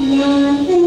Yeah.